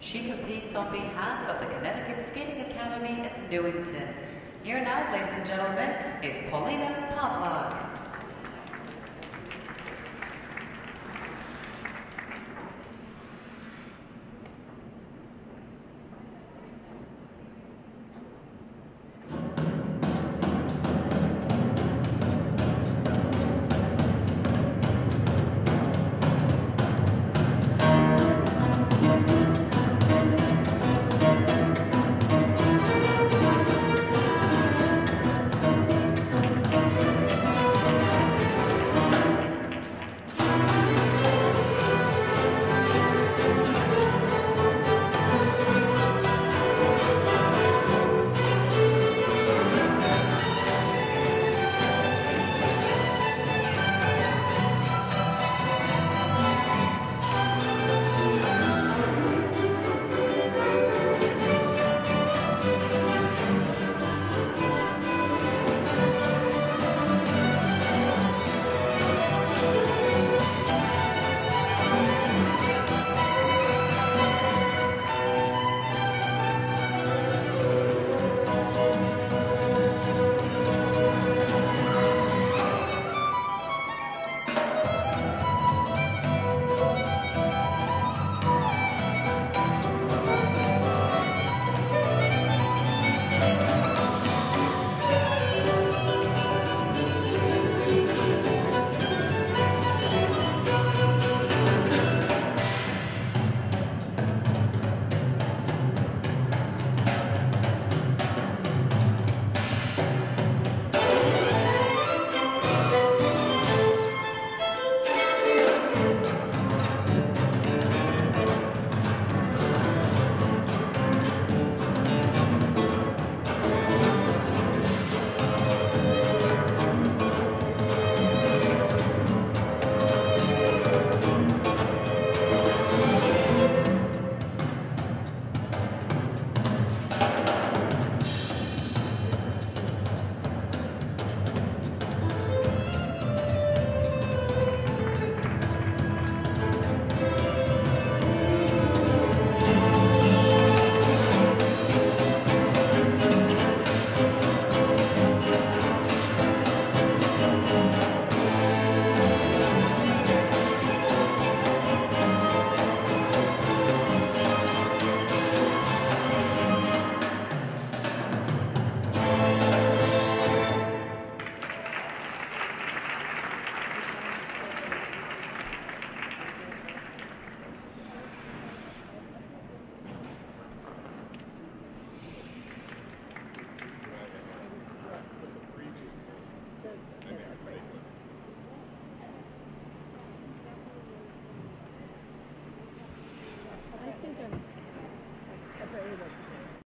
She competes on behalf of the Connecticut Skating Academy at Newington. Here now, ladies and gentlemen, is Paulina Pavlov.